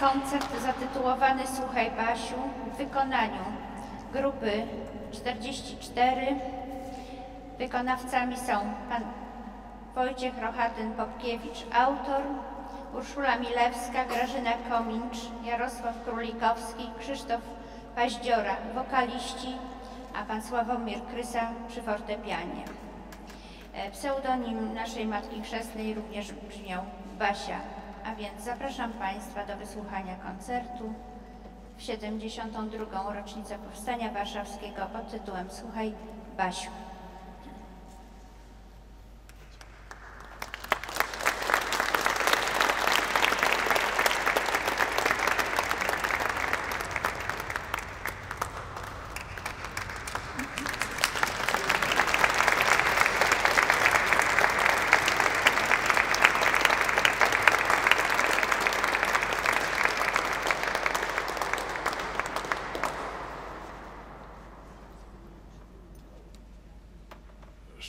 koncert zatytułowany Słuchaj Basiu w wykonaniu grupy 44. Wykonawcami są pan Wojciech Rochatyn-Popkiewicz, autor, Urszula Milewska, Grażyna Komincz, Jarosław Królikowski, Krzysztof Paździora, wokaliści, a pan Sławomir Krysa przy fortepianie. E, Pseudonim naszej Matki Chrzestnej również brzmiał Basia, a więc zapraszam Państwa do wysłuchania koncertu w 72. rocznicę Powstania Warszawskiego pod tytułem Słuchaj Basiu.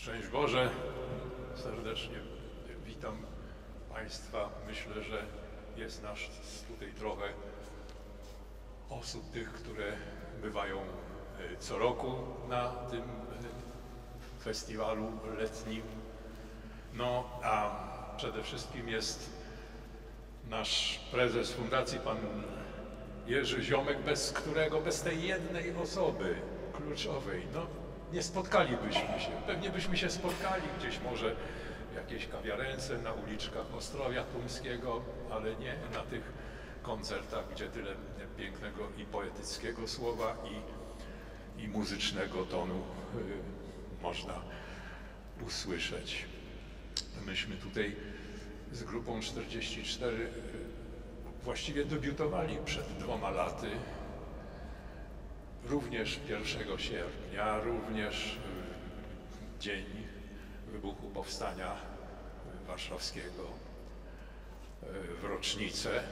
Szczęść Boże, serdecznie witam Państwa. Myślę, że jest nas tutaj trochę osób tych, które bywają e, co roku na tym e, festiwalu letnim. No, a przede wszystkim jest nasz prezes fundacji, pan Jerzy Ziomek, bez którego, bez tej jednej osoby kluczowej, no nie spotkalibyśmy się. Pewnie byśmy się spotkali gdzieś może w jakiejś kawiarence na uliczkach Ostrowia Tumskiego, ale nie na tych koncertach, gdzie tyle pięknego i poetyckiego słowa i, i muzycznego tonu y, można usłyszeć. Myśmy tutaj z grupą 44 y, właściwie debiutowali przed dwoma laty również 1 sierpnia, również y, dzień wybuchu Powstania Warszawskiego y, w rocznicę.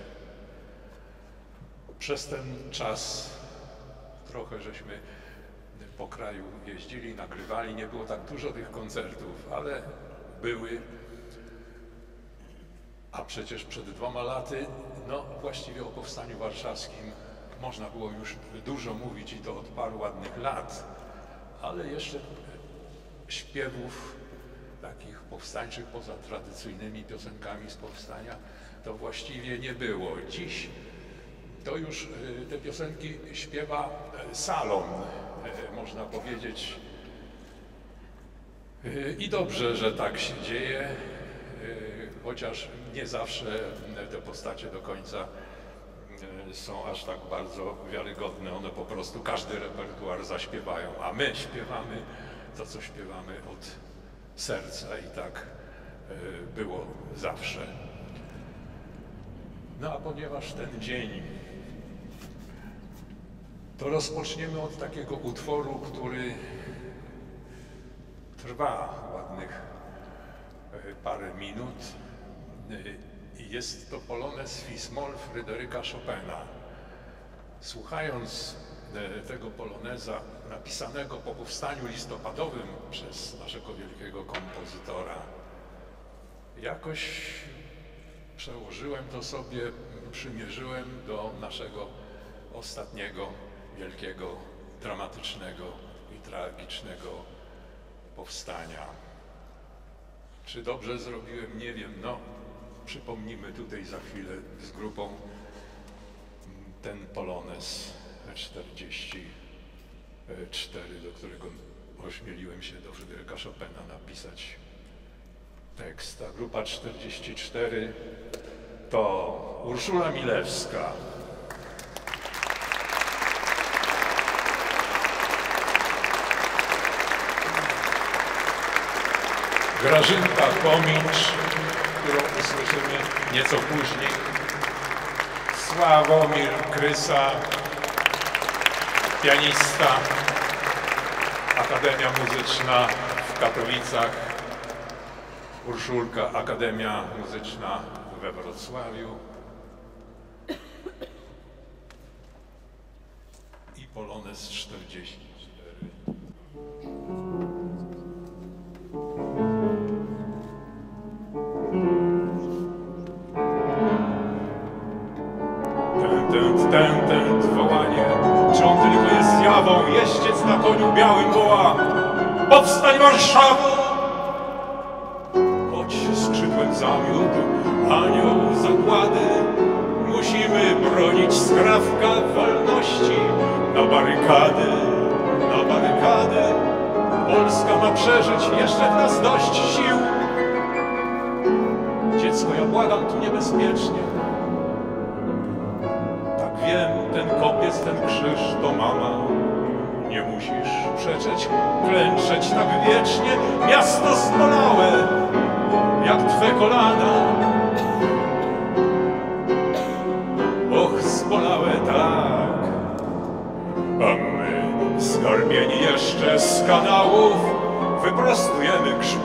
Przez ten czas trochę żeśmy po kraju jeździli, nagrywali. Nie było tak dużo tych koncertów, ale były. A przecież przed dwoma laty, no właściwie o Powstaniu Warszawskim można było już dużo mówić i to od paru ładnych lat, ale jeszcze śpiewów takich powstańczych poza tradycyjnymi piosenkami z powstania to właściwie nie było. Dziś to już y, te piosenki śpiewa e, salon, e, można powiedzieć. I dobrze, że tak się dzieje, chociaż nie zawsze te postacie do końca e, są aż tak bardzo wiarygodne. One po prostu każdy repertuar zaśpiewają, a my śpiewamy to, co śpiewamy od serca i tak e, było zawsze. No a ponieważ ten dzień, to rozpoczniemy od takiego utworu, który trwa ładnych e, parę minut. I jest to Polonez Fismol Fryderyka Chopina. Słuchając e, tego poloneza napisanego po powstaniu listopadowym przez naszego wielkiego kompozytora, jakoś przełożyłem to sobie, przymierzyłem do naszego ostatniego wielkiego, dramatycznego i tragicznego powstania. Czy dobrze zrobiłem? Nie wiem. No, przypomnimy tutaj za chwilę z grupą ten polonez 44, do którego ośmieliłem się do Fryderyka Chopina napisać tekst. A grupa 44 to Urszula Milewska. Grażynka Komincz, którą usłyszymy nieco później. Sławomir Krysa, pianista, Akademia Muzyczna w Katowicach, Urszulka, Akademia Muzyczna we Wrocławiu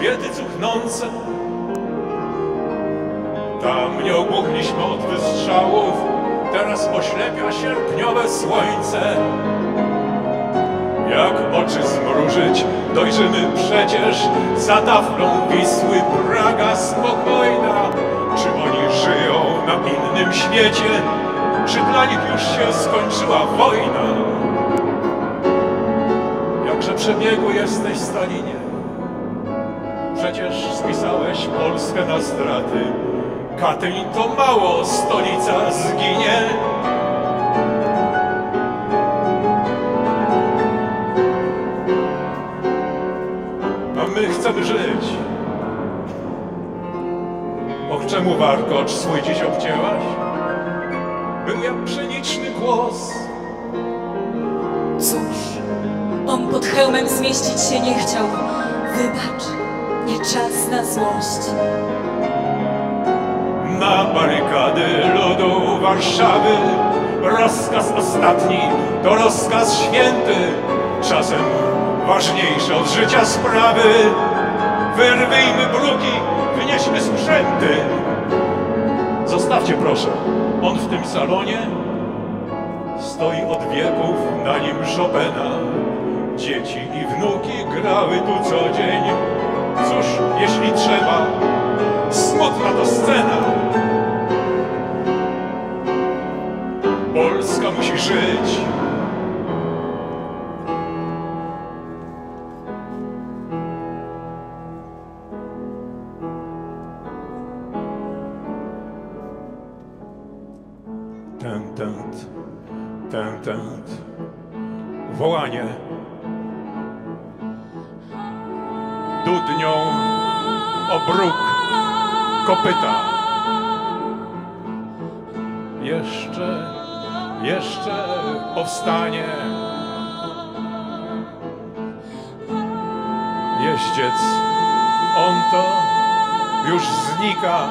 Grzbiety cuchnące tam nie ogłuchliśmy od wystrzałów, teraz oślepia sierpniowe słońce. Jak oczy zmrużyć, dojrzymy przecież za taflą Wisły Praga spokojna. Czy oni żyją na innym świecie, czy dla nich już się skończyła wojna? Jakże przebiegły jesteś, Stalinie. Przecież spisałeś Polskę na straty. Katyń to mało, stolica zginie. A my chcemy żyć. Och, czemu warkocz swój dziś obcięłaś? Był jak pszeniczny głos. Cóż, on pod hełmem zmieścić się nie chciał. Wybacz, czas na złość. Na barykady ludu Warszawy Rozkaz ostatni to rozkaz święty Czasem ważniejsze od życia sprawy. Wyrwyjmy bruki, wynieśmy sprzęty. Zostawcie proszę, on w tym salonie Stoi od wieków na nim Chopina. Dzieci i wnuki grały tu co dzień Cóż, jeśli trzeba, smutna to scena. Polska musi żyć. Dudnią obruk kopyta. Jeszcze, jeszcze powstanie. Jeździec, on to już znika.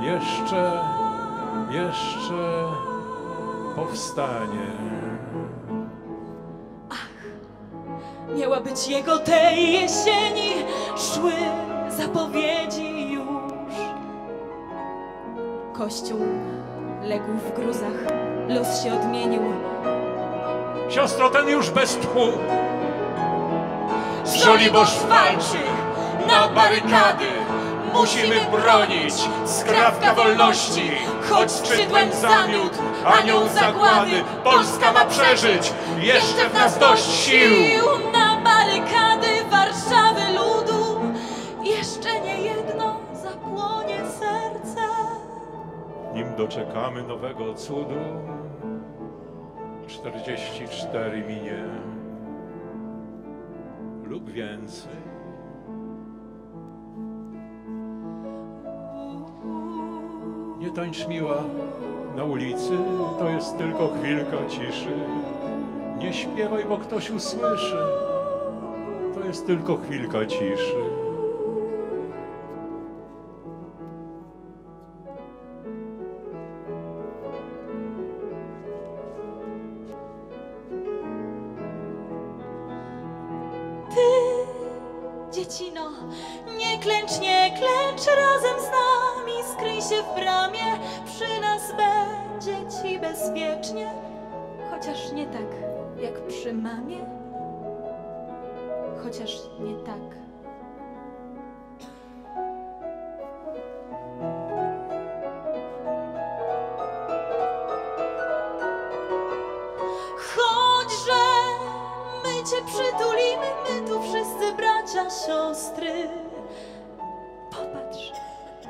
Jeszcze, jeszcze powstanie. Miała być jego tej jesieni, szły zapowiedzi już. Kościół legł w gruzach, los się odmienił. Siostro, ten już bez tchu. Żoliborz walczy na barykady. Musimy bronić skrawka wolności. Choć skrzydłem zamiótł anioł zagłady. Polska ma przeżyć, jeszcze w nas dość sił. Doczekamy nowego cudu, 44 minie lub więcej. Nie tańcz miła na ulicy, to jest tylko chwilka ciszy. Nie śpiewaj, bo ktoś usłyszy, to jest tylko chwilka ciszy. nie tak. Choćże my Cię przytulimy, my tu wszyscy bracia, siostry. Popatrz,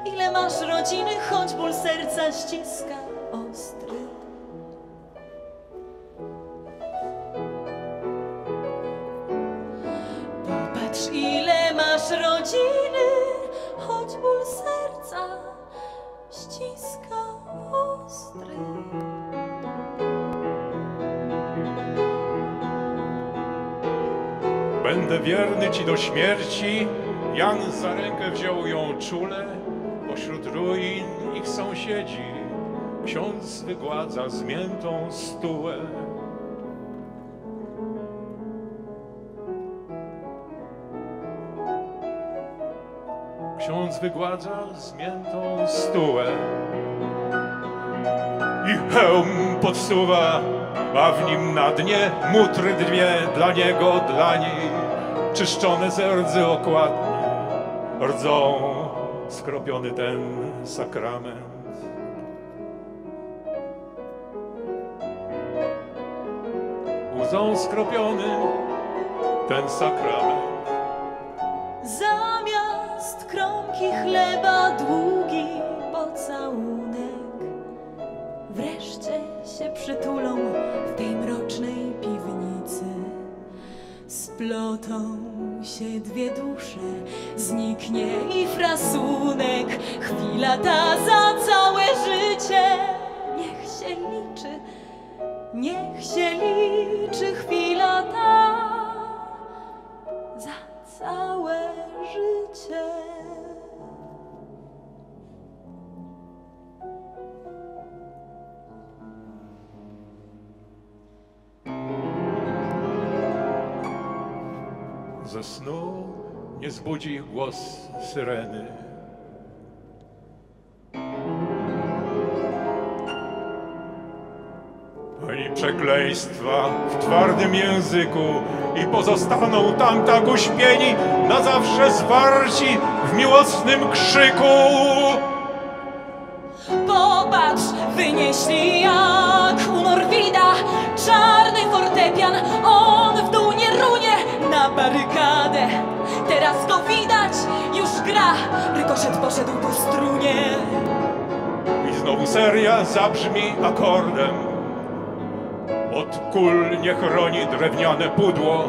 ile masz rodziny, choć ból serca ściska. Śmierci. Jan za rękę wziął ją czule. Pośród ruin ich sąsiedzi ksiądz wygładza zmiętą stułę. Ksiądz wygładza zmiętą stułę i hełm podsuwa, a w nim na dnie mutry dwie dla niego, dla niej, czyszczone z rdzy okładnie, rdzą skropiony ten sakrament. Łzą skropiony ten sakrament. Zamiast kromki chleba długi pocałunek Wreszcie się przytulą w tej mrocznej piwnicy Splotą się dwie dusze, zniknie i frasunek Chwila ta za całe życie. Niech się liczy, niech się liczy chwila Ze snu nie zbudzi ich głos syreny. Ani przekleństwa w twardym języku i pozostaną tam tak uśpieni, na zawsze zwarci w miłosnym krzyku. Popatrz, wynieśli Poszedł po strunie. I znowu seria zabrzmi akordem. Od kul nie chroni drewniane pudło,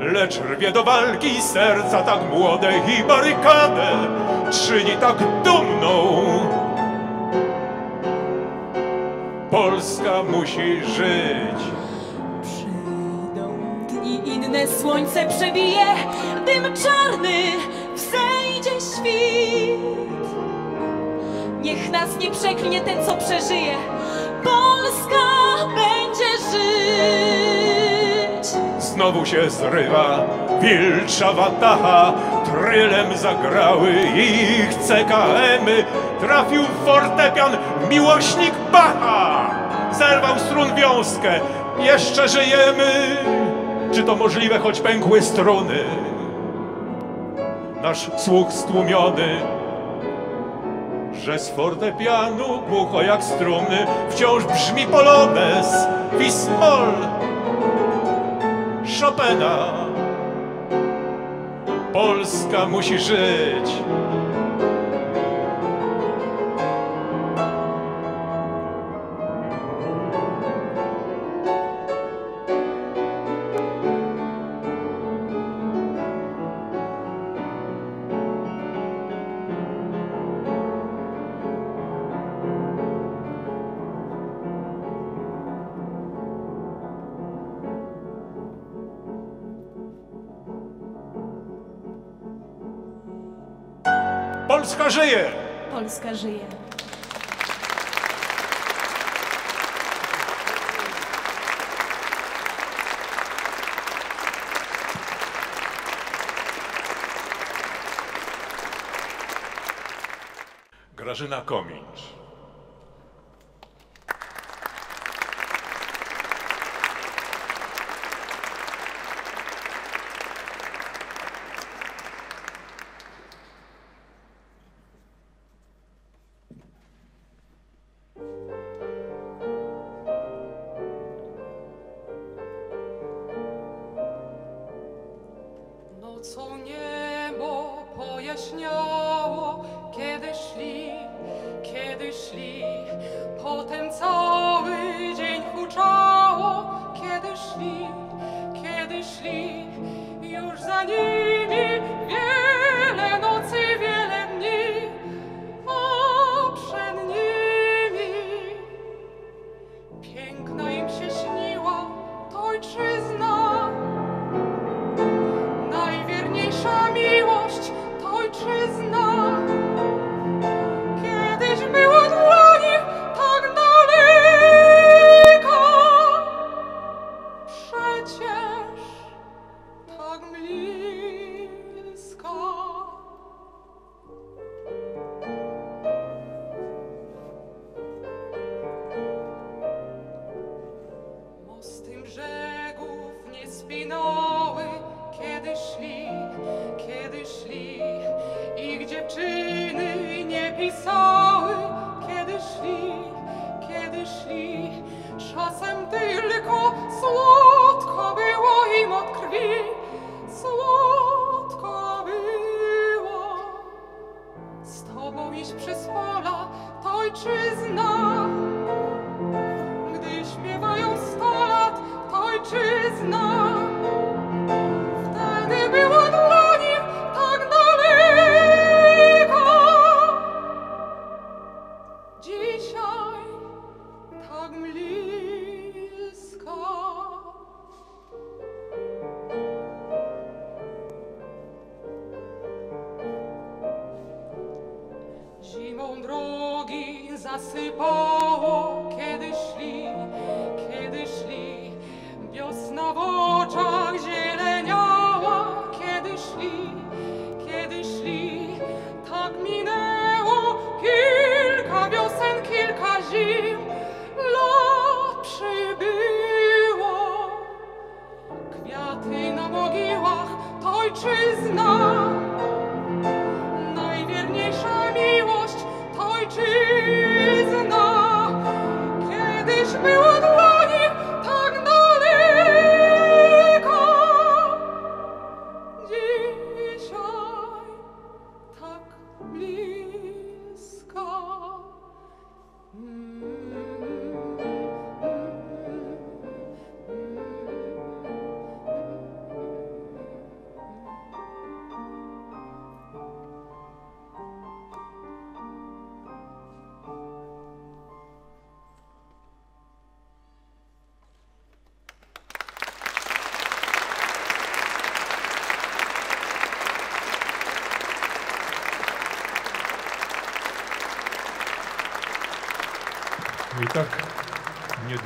lecz rwie do walki serca tak młode i barykadę czyni tak dumną. Polska musi żyć. Przyjdą dni inne, słońce przebije, dym czarny świt. Niech nas nie przeklnie ten, co przeżyje, Polska będzie żyć. Znowu się zrywa wilcza wataha, trylem zagrały ich CKM-y. Trafił w fortepian miłośnik Bacha, zerwał strun wiązkę, jeszcze żyjemy. Czy to możliwe, choć pękły struny? Nasz słuch stłumiony, że z fortepianu głucho jak struny wciąż brzmi polonez, wismol. Chopina. Polska musi żyć. Polska żyje. Grażyna Komincz.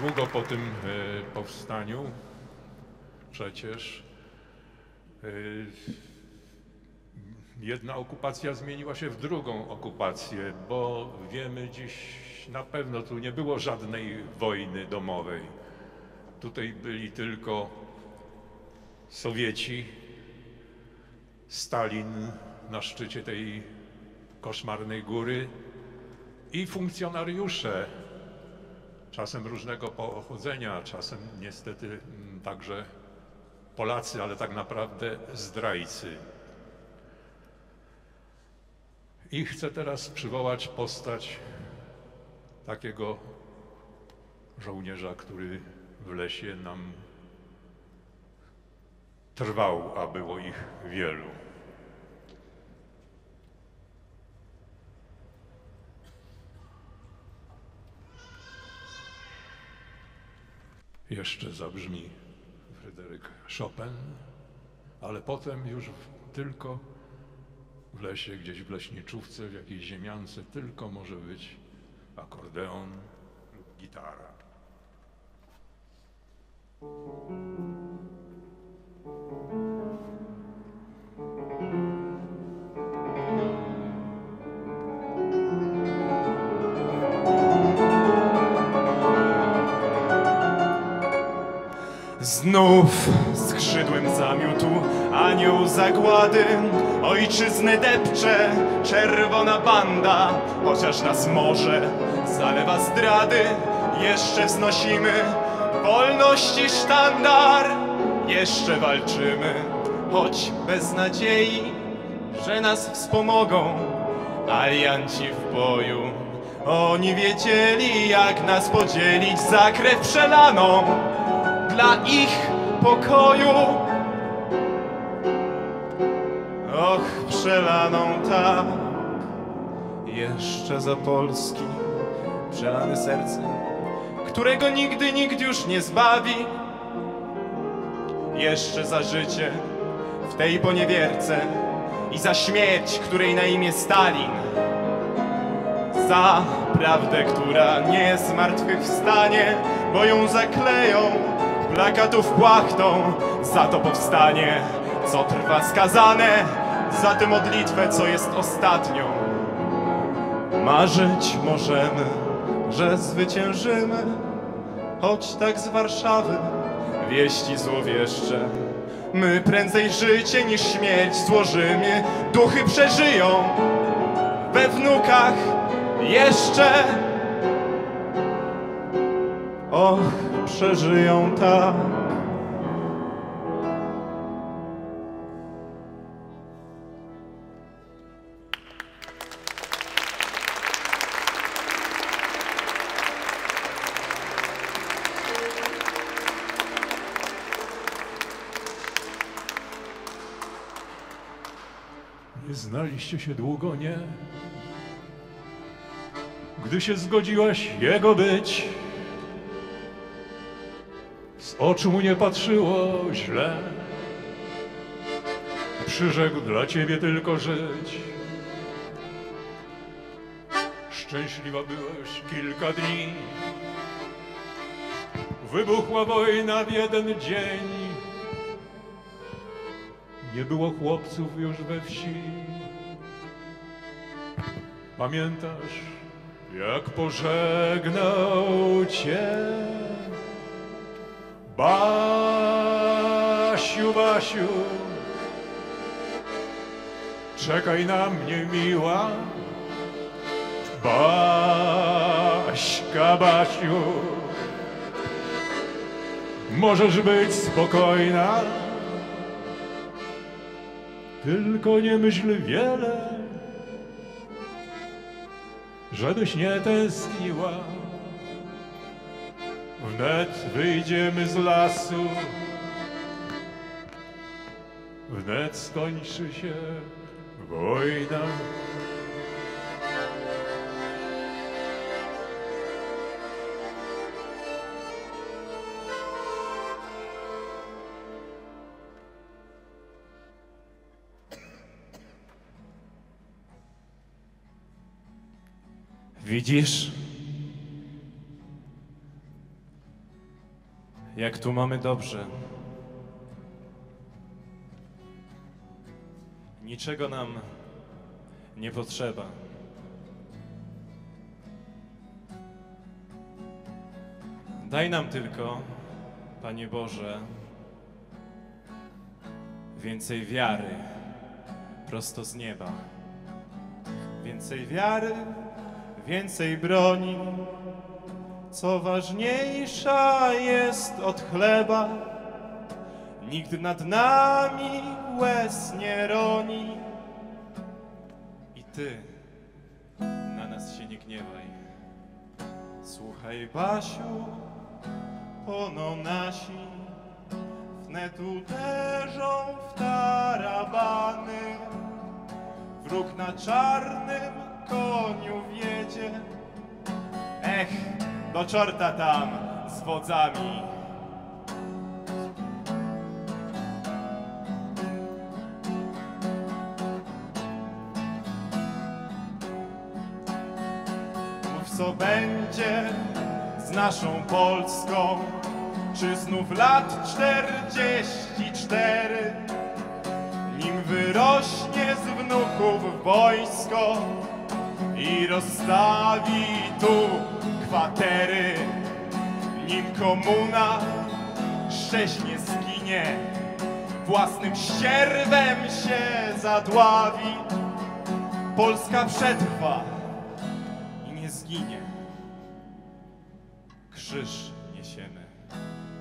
Niedługo po tym e, powstaniu przecież e, jedna okupacja zmieniła się w drugą okupację, bo wiemy dziś na pewno tu nie było żadnej wojny domowej. Tutaj byli tylko Sowieci, Stalin na szczycie tej koszmarnej góry i funkcjonariusze czasem różnego pochodzenia, czasem niestety mm, także Polacy, ale tak naprawdę zdrajcy. I chcę teraz przywołać postać takiego żołnierza, który w lesie nam trwał, a było ich wielu. Jeszcze zabrzmi Fryderyk Chopin, ale potem już w, tylko w lesie, gdzieś w leśniczówce, w jakiejś ziemiance, tylko może być akordeon lub gitara. Znów skrzydłem zamiótł anioł zagłady Ojczyznę depcze czerwona banda. Chociaż nas morze zalewa zdrady Jeszcze wznosimy wolności sztandar. Jeszcze walczymy, choć bez nadziei, że nas wspomogą alianci w boju. Oni wiedzieli, jak nas podzielić za krew przelaną dla ich pokoju. Och, przelaną tak, jeszcze za Polski, przelane serce, którego nigdy nikt już nie zbawi. Jeszcze za życie w tej poniewierce i za śmierć, której na imię Stalin. Za prawdę, która nie zmartwychwstanie, bo ją zakleją plakatów płachtą. Za to powstanie, co trwa skazane, za tę modlitwę, co jest ostatnią. Marzyć możemy, że zwyciężymy, choć tak z Warszawy wieści złowieszcze. My prędzej życie niż śmierć złożymy, duchy przeżyją we wnukach jeszcze. Och, przeżyją tak. Nie znaliście się długo, nie? Gdy się zgodziłaś jego być, z oczu mu nie patrzyło źle. Przyrzekł dla ciebie tylko żyć. Szczęśliwa byłeś kilka dni. Wybuchła wojna w jeden dzień. Nie było chłopców już we wsi. Pamiętasz, jak pożegnał cię? Basiu, Basiu, czekaj na mnie, miła. Baśka, Basiu, możesz być spokojna. Tylko nie myśl wiele, żebyś nie tęskniła. Wnet wyjdziemy z lasu, wnet skończy się wojna. Widzisz? Jak tu mamy dobrze. Niczego nam nie potrzeba. Daj nam tylko, Panie Boże, więcej wiary prosto z nieba. Więcej wiary, więcej broni. Co ważniejsza jest od chleba, nikt nad nami łez nie roni. I Ty na nas się nie gniewaj. Słuchaj, Basiu, poną nasi wnet uderzą w tarabany. Wróg na czarnym koniu wiedzie. Ech, do czorta tam z wodzami. Mów co będzie z naszą Polską, czy znów lat czterdzieści cztery, nim wyrośnie z wnuków wojsko i rozstawi tu kwatery, nim komuna szczęśnie zginie, własnym ścierwem się zadławi. Polska przetrwa i nie zginie. Krzyż niesiemy,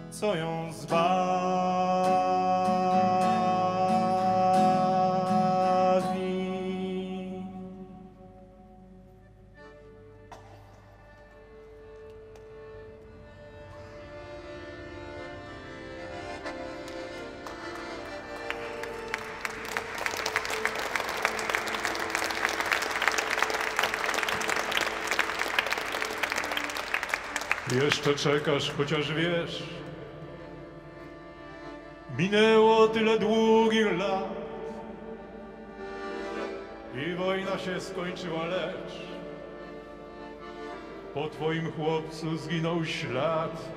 co ją zbawi. Jeszcze czekasz, chociaż wiesz, minęło tyle długich lat i wojna się skończyła, lecz po twoim chłopcu zginął ślad.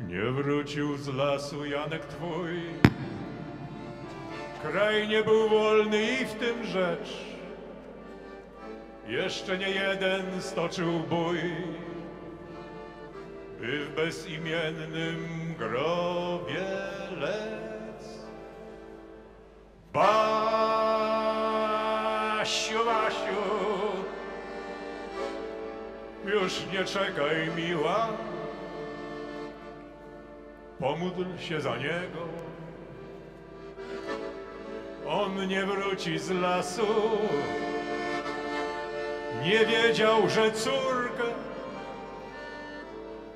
Nie wrócił z lasu Janek twój, kraj nie był wolny i w tym rzecz. Jeszcze nie jeden stoczył bój, by w bezimiennym grobie lec. Basiu, Basiu, już nie czekaj, miła, pomódl się za niego. On nie wróci z lasu, nie wiedział, że córkę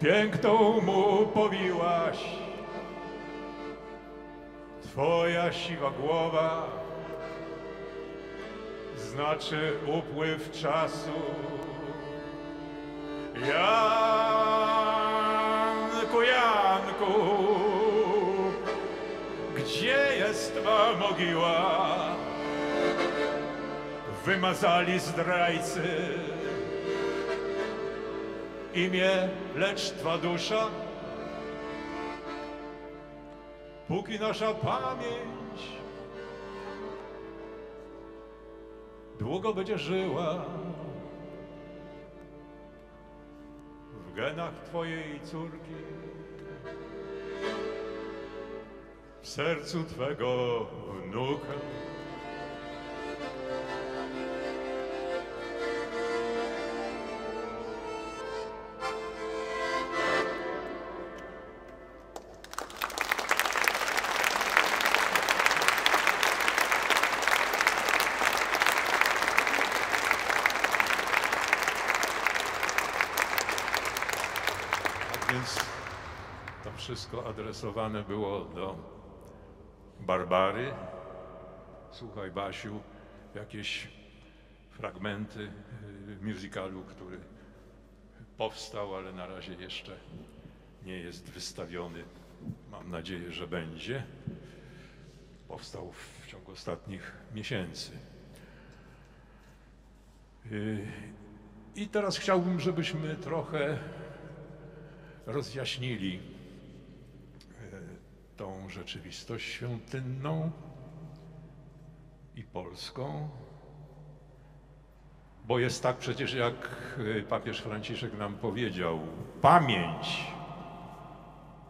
piękną mu powiłaś. Twoja siwa głowa znaczy upływ czasu. Janku, Janku, gdzie jest twa mogiła? Wymazali zdrajcy. Imię, lecz twa dusza? Póki nasza pamięć. Długo będzie żyła. W genach twojej córki, w sercu twego wnuka. Wszystko adresowane było do Barbary. Słuchaj, Basiu, jakieś fragmenty y, musicalu, który powstał, ale na razie jeszcze nie jest wystawiony. Mam nadzieję, że będzie. Powstał w ciągu ostatnich miesięcy. Y, I teraz chciałbym, żebyśmy trochę rozjaśnili tą rzeczywistość świątynną i polską, bo jest tak przecież, jak e, papież Franciszek nam powiedział, pamięć.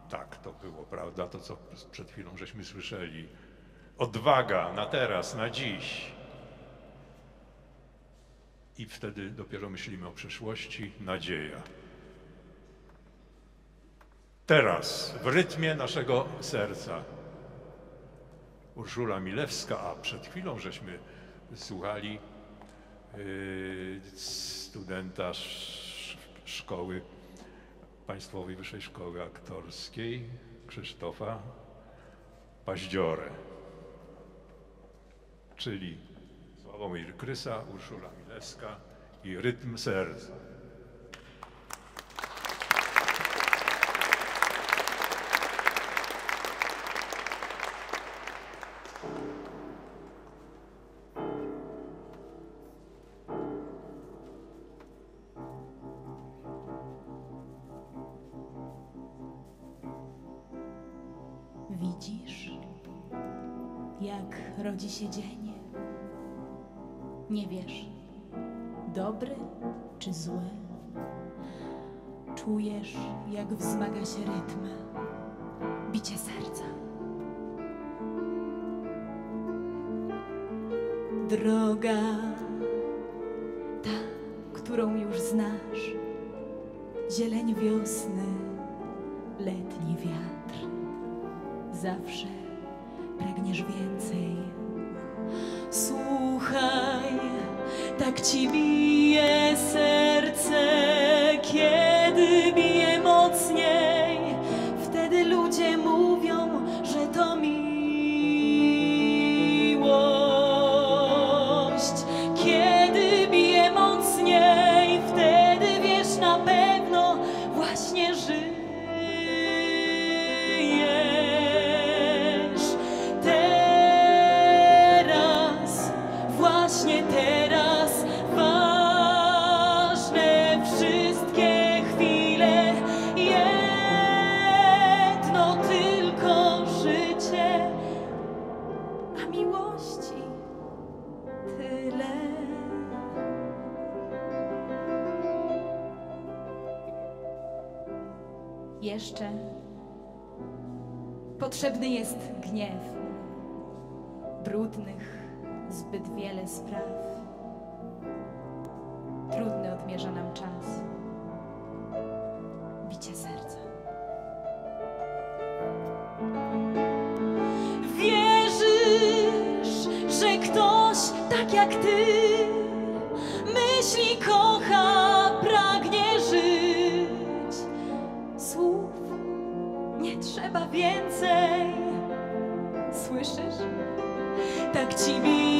Tak to było, prawda? To, co przed chwilą żeśmy słyszeli. Odwaga na teraz, na dziś. I wtedy dopiero myślimy o przyszłości, nadzieja teraz w rytmie naszego serca. Urszula Milewska, a przed chwilą żeśmy słuchali yy, studenta sz- szkoły, Państwowej Wyższej Szkoły Aktorskiej, Krzysztofa Paździorę, czyli Sławomir Krysa, Urszula Milewska i Rytm Serca. Rodzi się dzień? Nie wiesz, dobry czy zły? Czujesz, jak wzmaga się rytm, bicie serca. Droga, ta, którą już znasz, zieleń wiosny, letni wiatr zawsze pragniesz więcej. Tak zbyt wiele spraw. Trudny odmierza nam czas. Bicie serca. Wierzysz, że ktoś tak jak ty myśli, kocha, pragnie żyć. Słów nie trzeba więcej. Słyszysz? Tak ci bije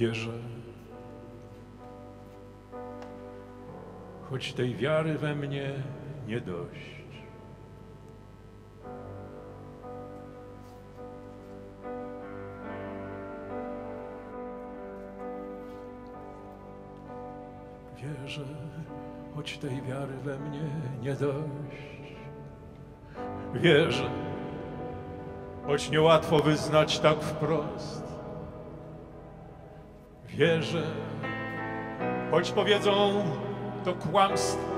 Wierzę, choć tej wiary we mnie nie dość. Wierzę, choć tej wiary we mnie nie dość. Wierzę, choć niełatwo wyznać tak wprost. Wierzę, choć powiedzą to kłamstwo.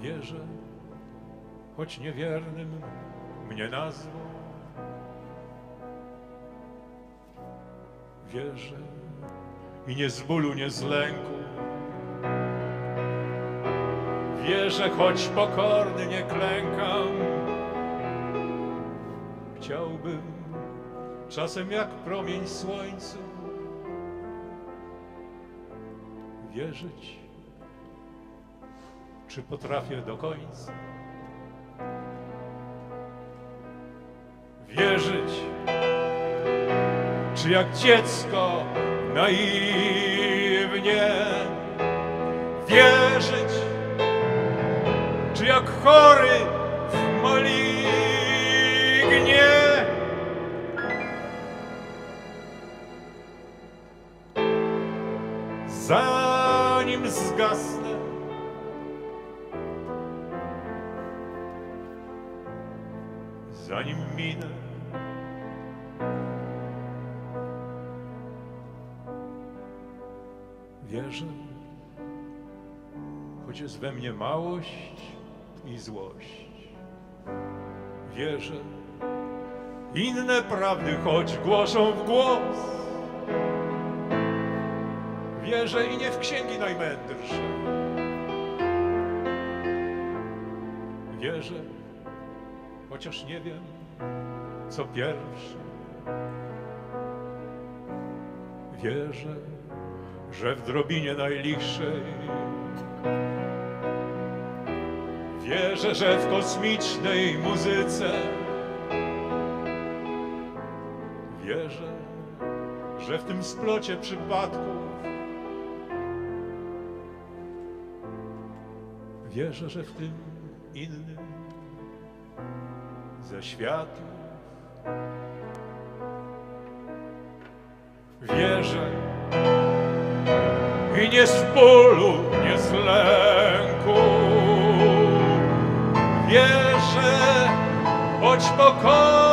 Wierzę, choć niewiernym mnie nazwą. Wierzę i nie z bólu, nie z lęku. Wierzę, choć pokorny nie klękam. Chciałbym czasem jak promień słońcu wierzyć, czy potrafię do końca. Wierzyć, czy jak dziecko naiwnie wierzyć, czy jak chory w malignie. jasne. Zanim minę Wierzę, choć jest we mnie małość i złość. Wierzę, inne prawdy choć głoszą w głos. Wierzę i nie w księgi najmędrsze. Wierzę, chociaż nie wiem, co pierwsze. Wierzę, że w drobinie najlichszej Wierzę, że w kosmicznej muzyce Wierzę, że w tym splocie przypadków Wierzę, że w tym innym ze światów Wierzę i nie z bólu, nie z lęku. Wierzę, choć pokornie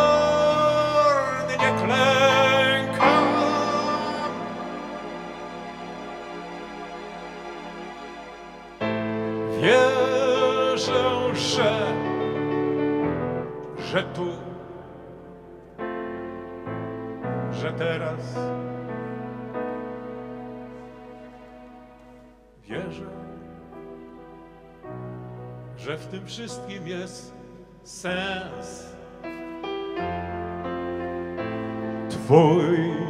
że w tym wszystkim jest sens. Twój.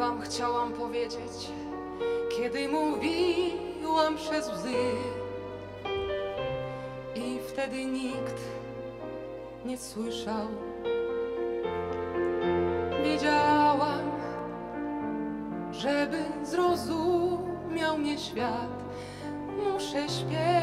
Wam chciałam powiedzieć, kiedy mówiłam przez łzy. I wtedy nikt nie słyszał. Wiedziałam, żeby zrozumiał mnie świat, muszę śpiewać.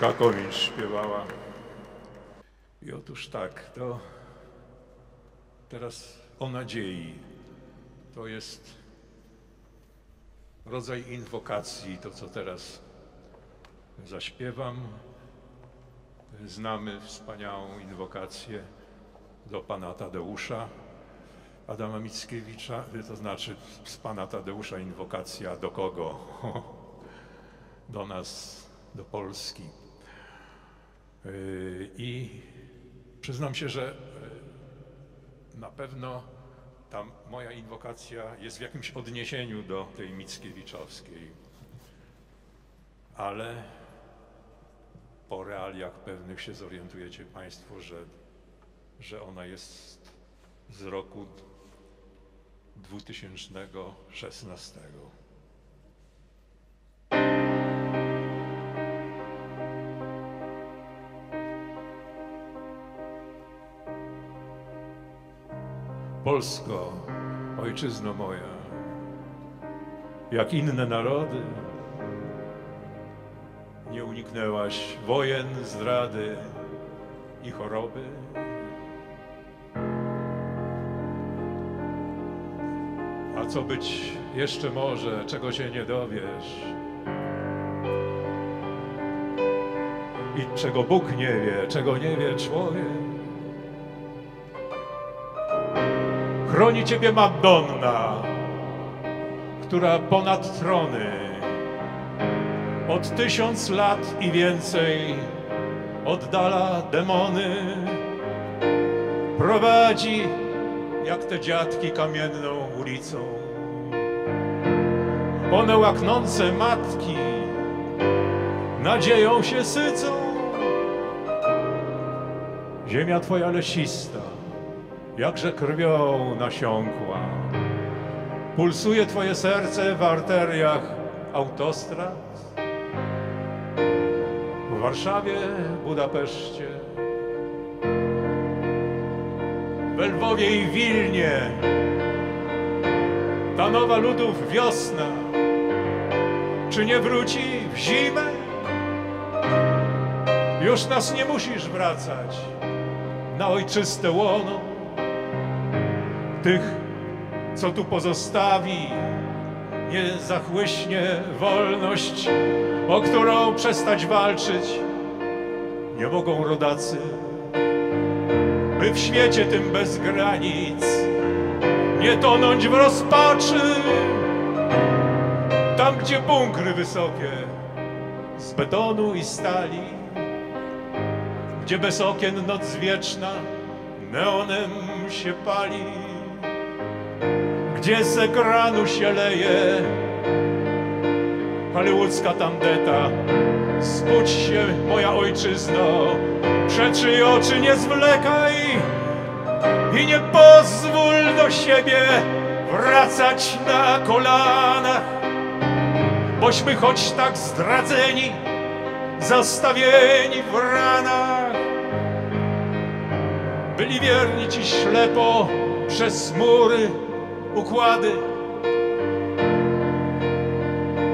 Komińcz śpiewała. I otóż tak, to teraz o nadziei. To jest rodzaj inwokacji, to co teraz zaśpiewam. Znamy wspaniałą inwokację do pana Tadeusza Adama Mickiewicza, to znaczy z pana Tadeusza inwokacja do kogo? Do nas, do Polski. Yy, I przyznam się, że yy, na pewno ta moja inwokacja jest w jakimś odniesieniu do tej Mickiewiczowskiej, ale po realiach pewnych się zorientujecie Państwo, że, że ona jest z roku 2016. Polsko, ojczyzno moja, jak inne narody, nie uniknęłaś wojen, zdrady i choroby. A co być jeszcze może, czego się nie dowiesz? I czego Bóg nie wie, czego nie wie człowiek? Chroni Ciebie Madonna, która ponad trony od tysiąc lat i więcej oddala demony. Prowadzi jak te dziadki kamienną ulicą. One łaknące matki nadzieją się sycą. Ziemia Twoja lesista, jakże krwią nasiąkła. Pulsuje Twoje serce w arteriach autostrad. W Warszawie, Budapeszcie, w Lwowie i Wilnie. Ta nowa ludów wiosna, czy nie wróci w zimę? Już nas nie musisz wracać na ojczyste łono tych, co tu pozostawi, nie zachłyśnie wolność, o którą przestać walczyć nie mogą rodacy, by w świecie tym bez granic nie tonąć w rozpaczy. Tam, gdzie bunkry wysokie z betonu i stali, gdzie bez okien noc wieczna neonem się pali, gdzie z ekranu się leje. Hollywoodzka tandeta. Spódź się, moja ojczyzno, przeczy oczy nie zwlekaj i nie pozwól do siebie wracać na kolanach, bośmy choć tak zdradzeni, zastawieni w ranach, byli wierni ci ślepo przez mury, układy.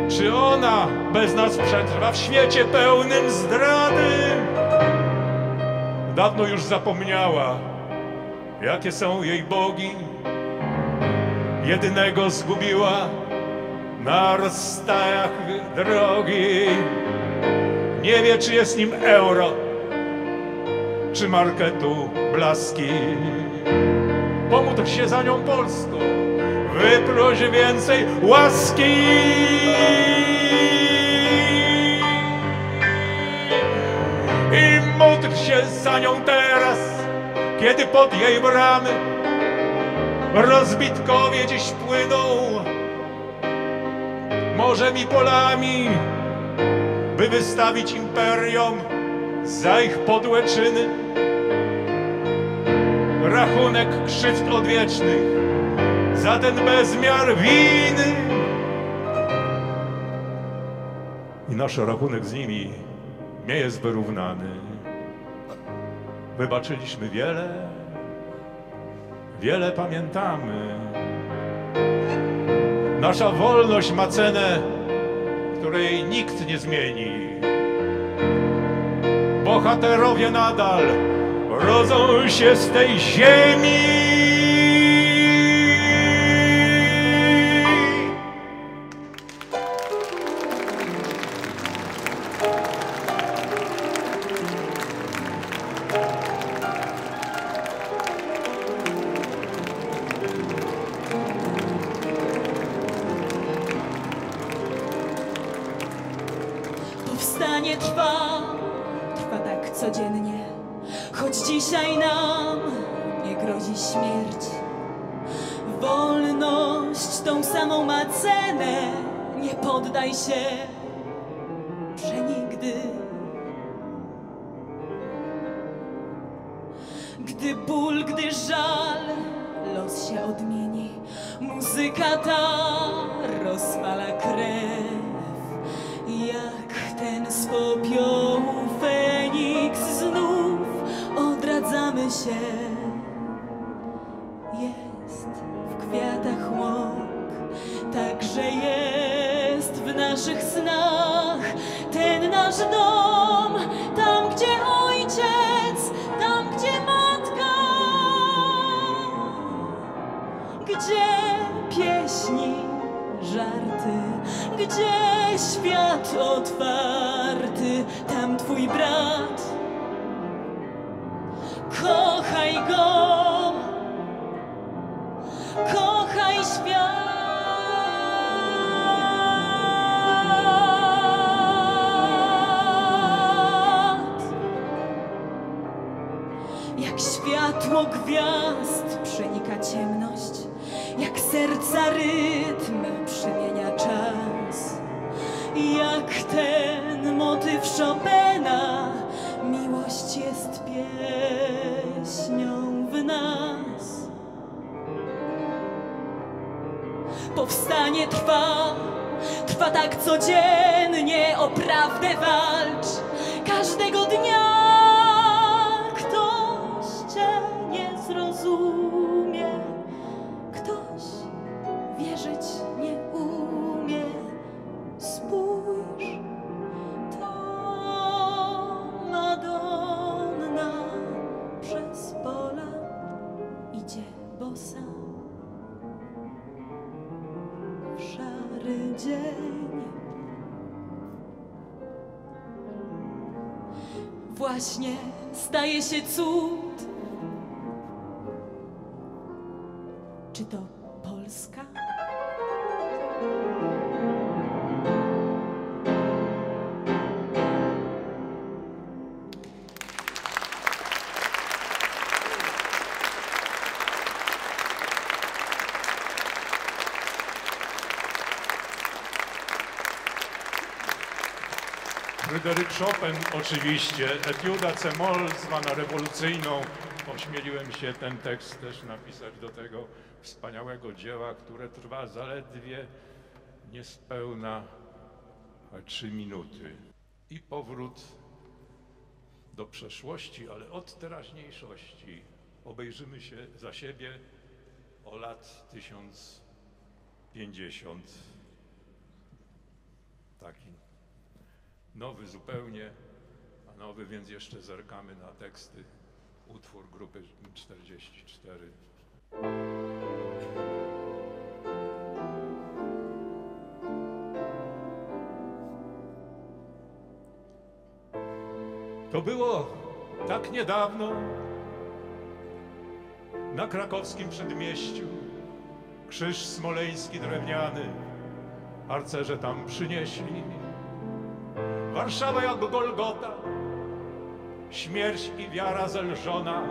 Czy ona bez nas przetrwa w świecie pełnym zdrady? Dawno już zapomniała, jakie są jej bogi. Jedynego zgubiła na rozstajach drogi. Nie wie, czy jest nim euro, czy marketu blaski. Pomódl się za nią Polską, wyproś więcej łaski. I módl się za nią teraz, kiedy pod jej bramy rozbitkowie dziś płyną morzem i polami, by wystawić imperiom za ich podłe czyny rachunek krzywd odwiecznych za ten bezmiar winy. I nasz rachunek z nimi nie jest wyrównany. Wybaczyliśmy wiele, wiele pamiętamy. Nasza wolność ma cenę, której nikt nie zmieni. bohaterowie nadal rodzą się z tej ziemi. Gdy żal, los się odmieni, muzyka ta rozpala krew. Jak ten z popiołu Feniks znów odradzamy się. Świat Powstanie trwa, trwa tak codziennie, o prawdę walcz Właśnie staje się cud. Chopin oczywiście, etiuda c-moll zwana rewolucyjną. Ośmieliłem się ten tekst też napisać do tego wspaniałego dzieła, które trwa zaledwie niespełna trzy minuty. I powrót do przeszłości, ale od teraźniejszości. Obejrzymy się za siebie o lat 1050. Taki nowy zupełnie, a nowy, więc jeszcze zerkamy na teksty. Utwór grupy 44. To było tak niedawno na krakowskim przedmieściu. Krzyż smoleński drewniany, harcerze tam przynieśli. Warszawa jak Golgota, śmierć i wiara zelżona,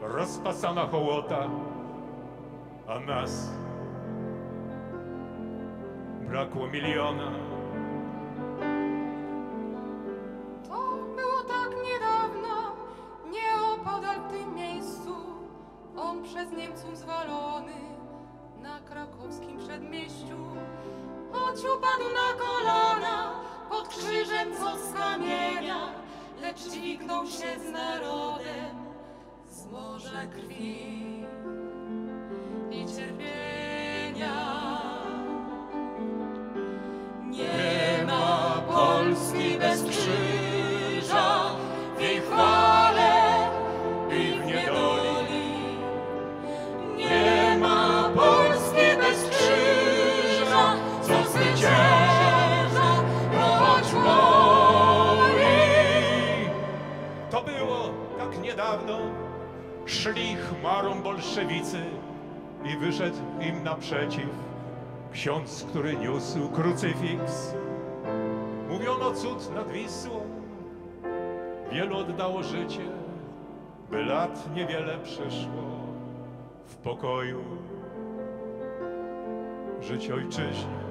rozpasana hołota, a nas brakło miliona. Dźwignął się z narodem z morza krwi chmarą bolszewicy i wyszedł im naprzeciw ksiądz, który niósł krucyfiks. Mówiono cud nad Wisłą, wielu oddało życie, by lat niewiele przyszło w pokoju żyć ojczyźnie.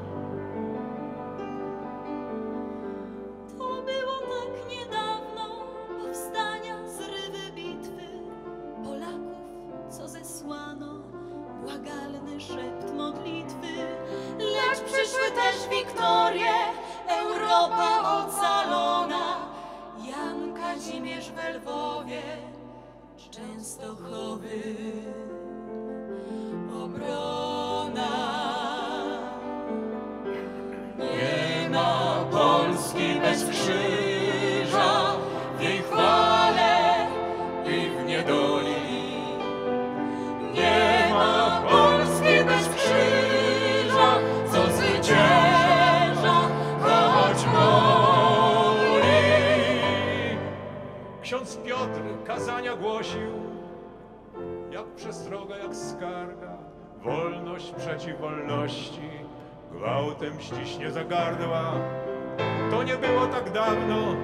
To nie było tak dawno,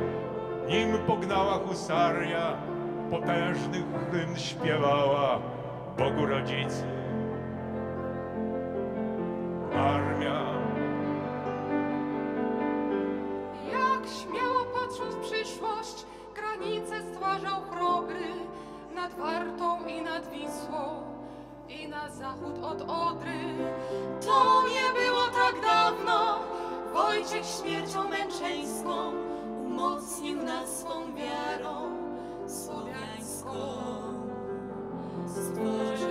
nim pognała husaria, potężnych hymn śpiewała Bogu rodzicy. Armia Jak śmiało patrząc w przyszłość, granice stwarzał chrobry nad Wartą i nad Wisłą i na zachód od Odry. To dawno, Wojciech śmiercią męczeńską umocnił nas swą wiarą słowiańską. Stworzył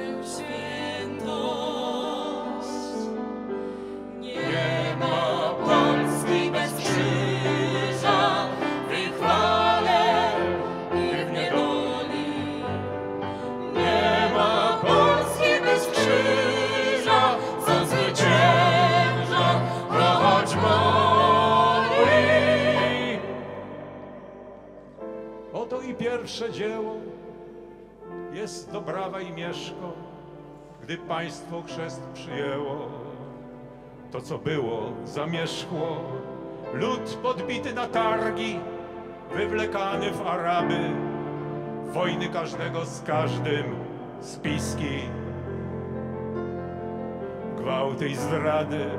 pierwsze dzieło jest to brawa i mieszko, gdy państwo chrzest przyjęło. To, co było, zamierzchło. Lud podbity na targi, wywlekany w Araby. Wojny każdego z każdym, spiski, gwałty i zdrady.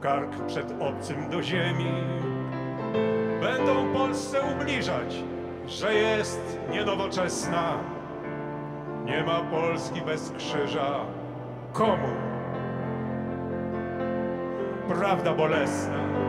Kark przed obcym do ziemi. Będą Polsce ubliżać, że jest nienowoczesna. Nie ma Polski bez krzyża. Komu? Prawda bolesna.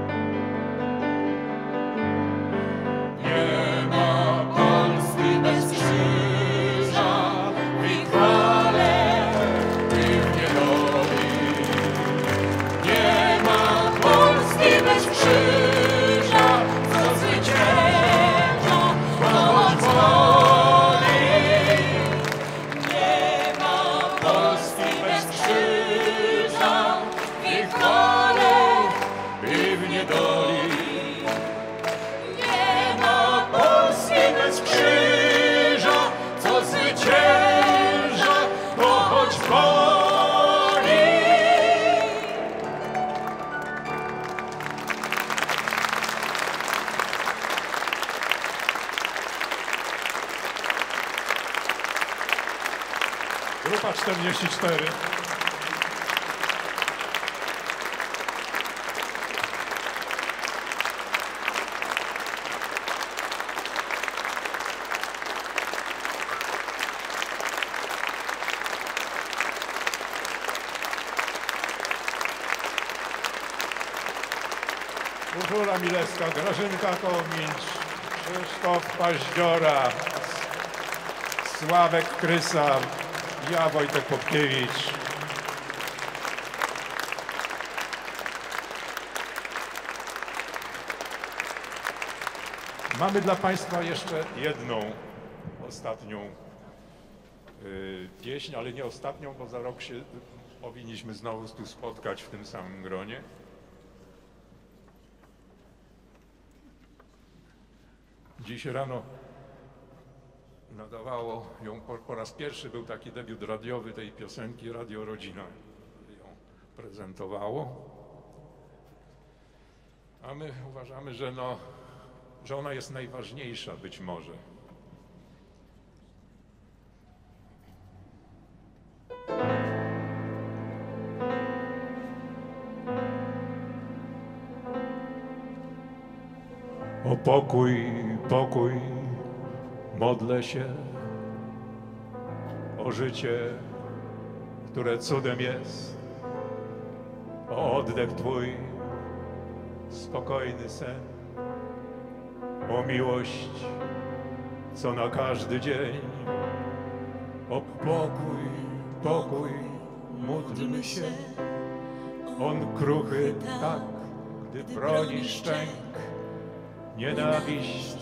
44. Urszula Milewska, Grażynka Komincz, Krzysztof Paździora, Sławek Krysa, ja Wojtek Popkiewicz. Mamy dla Państwa jeszcze jedną, ostatnią y, pieśń, ale nie ostatnią, bo za rok się powinniśmy znowu tu spotkać w tym samym gronie. Dziś rano nadawało ją po, po raz pierwszy, był taki debiut radiowy tej piosenki, Radio Rodzina ją prezentowało. A my uważamy, że, no, że ona jest najważniejsza być może. O pokój, pokój, modlę się o życie, które cudem jest, o oddech Twój, spokojny sen, o miłość, co na każdy dzień, o pokój, pokój, módlmy się, on kruchy tak, gdy broni szczęk, Nienawiść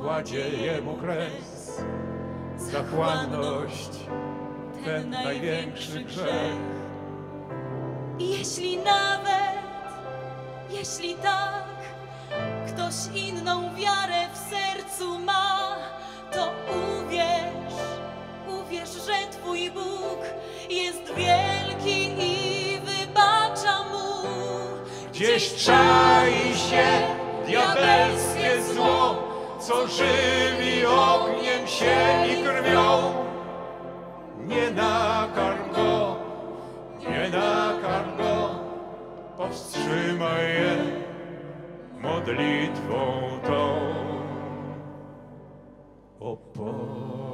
kładzie jemu kres, zachłanność ten największy grzech. I jeśli nawet, jeśli tak, ktoś inną wiarę w sercu ma, to uwierz, uwierz, że Twój Bóg jest wielki i wybacza mu. Gdzieś czai się diabelskie zło, co żywi ogniem się i krwią. Nie nakarm go, nie nakarm go, powstrzymaj je modlitwą tą. O pokój,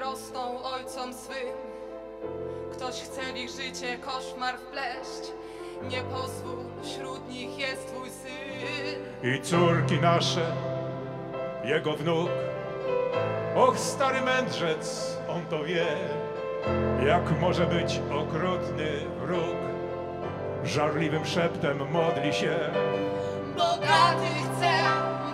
rosną ojcom swym. Ktoś chce w ich życie koszmar wpleść, nie pozwól, wśród nich jest twój syn. i córki nasze, jego wnuk. Och, stary mędrzec, on to wie, jak może być okrutny wróg. Żarliwym szeptem modli się, Bogaty chce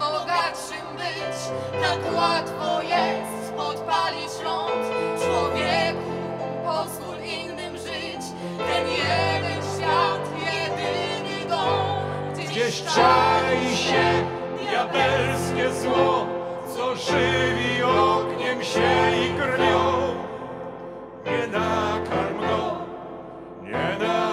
bogatszym być, tak łatwo jest podpalić ląd. Człowieku, pozwól innym żyć, ten jeden świat, jedyny dom. gdzieś czai się diabelskie zło, co żywi ogniem się i krwią. Nie nakarm go, nie nakarm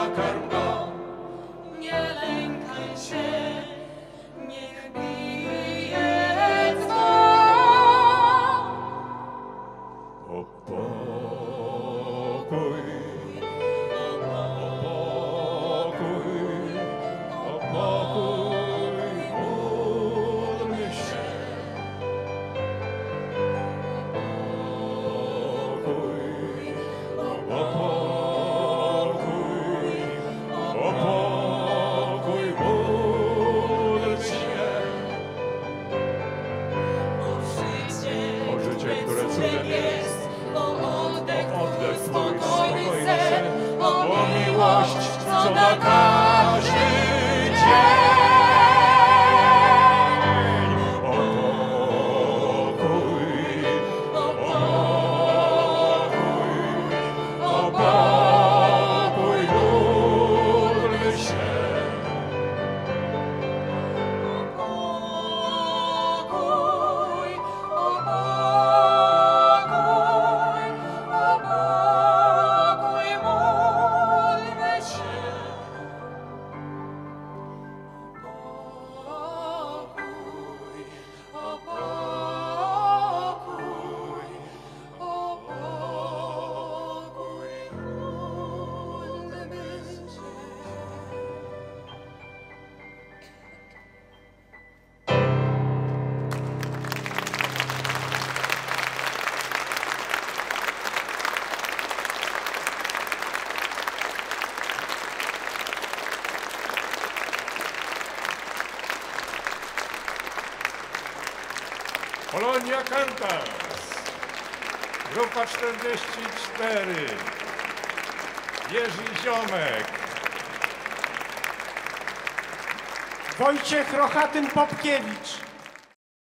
Sonia Kantas. Grupa 44. Jerzy Ziomek. Wojciech Rohatyn Popkiewicz.